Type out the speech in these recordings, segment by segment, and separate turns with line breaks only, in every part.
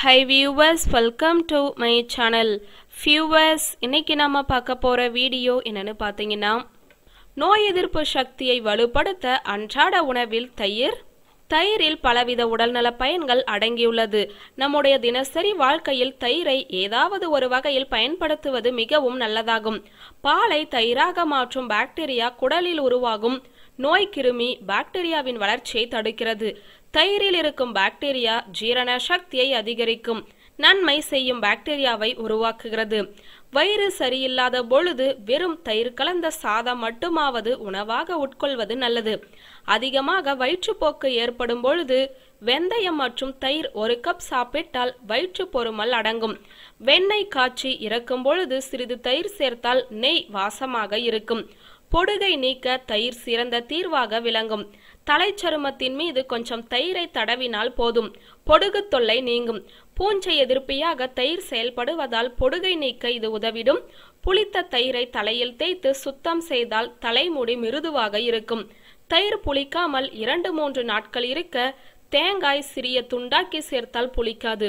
Hi viewers welcome to my channel viewers இன்னைக்கு நாம பார்க்க போற வீடியோ என்னன்னு பார்த்தீங்கன்னா நோய் எதிர்ப்பு சக்தியை வலுப்படுத்த அன்றாட உணவில் தயிர் தயிரில் பலவித உடல்நல பயன்கள் அடங்கியுள்ளது. நம்முடைய தினசரி வாழ்க்கையில் தயிரை ஏதாவது ஒரு வகையில் பயன்படுத்துவது மிகவும் நல்லதாகும். பாலை தயிராக மாற்றும் பாக்டீரியா குடலில் உருவாகும் நோய் கிருமி பாக்டீரியாவின் வளர்ச்சியை தடுக்கிறது. தயிரில் இருக்கும் பாக்டீரியா ஜீரண சக்தியை அதிகரிக்கும். நன்மை செய்யும் பாக்டீரியாவை உருவாக்குகிறது. வயிறு சரியில்லாத பொழுது வெறும் தயிர் கலந்த சாதம் மட்டுமாவது உணவாக உட்கொள்வது நல்லது. அதிகமாக வயிற்றுப்போக்கு ஏற்படும் பொழுது வெந்தயம் மற்றும் தயிர் ஒரு கப் சாப்பிட்டால் வயிற்று பொறுமல் அடங்கும். வெண்ணெய் காய்ச்சி இறக்கும் பொழுது சிறிது தயிர் சேர்த்தால் நெய் வாசமாக இருக்கும். பொடுகை நீக்க தயிர் சிறந்த தீர்வாக விளங்கும். தலைச்சருமத்தின் மீது கொஞ்சம் தயிரை தடவினால் போதும். பொடுகு தொல்லை நீங்கும். பூஞ்சை எதிர்ப்பியாக தயிர் செயல்படுவதால் பொடுகை நீக்க இது உதவிடும். புளித்த தயிரை தலையில் தேய்த்து சுத்தம் செய்தால் தலைமுடி மிருதுவாக இருக்கும். தயிர் புளிக்காமல் இரண்டு மூன்று நாட்கள் இருக்க தேங்காய் சிறிய துண்டாக்கி சேர்த்தால் புளிக்காது.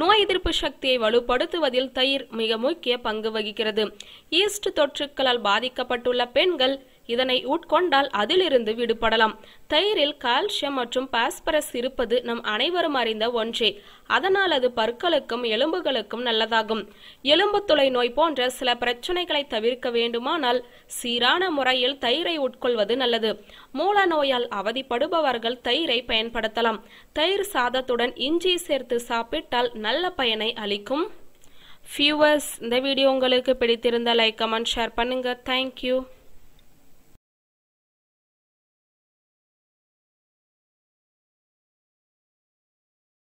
நோய் எதிர்ப்பு சக்தியை வலுப்படுத்துவதில் தயிர் மிக முக்கிய பங்கு வகிக்கிறது. ஈஸ்ட் தொற்றுக்களால் பாதிக்கப்பட்டுள்ள பெண்கள் இதனை உட்கொண்டால் அதிலிருந்து விடுபடலாம். தயிரில் கால்சியம் மற்றும் பாஸ்பரஸ் இருப்பது நம் அனைவரும் அறிந்த ஒன்றே. அதனால் அது பற்களுக்கும் எலும்புகளுக்கும் நல்லதாகும். எலும்பு துளை நோய் போன்ற சில பிரச்சனைகளை தவிர்க்க வேண்டுமானால் சீரான முறையில் தயிரை உட்கொள்வது நல்லது. மூல நோயால் அவதிப்படுபவர்கள் தயிரை பயன்படுத்தலாம். தயிர் சாதத்துடன் இஞ்சி சேர்த்து சாப்பிட்டால் நல்ல பயனை அளிக்கும். ஃபியூவர்ஸ் இந்த வீடியோ உங்களுக்கு பிடித்திருந்த லைக் கமெண்ட் ஷேர் பண்ணுங்க. Thank you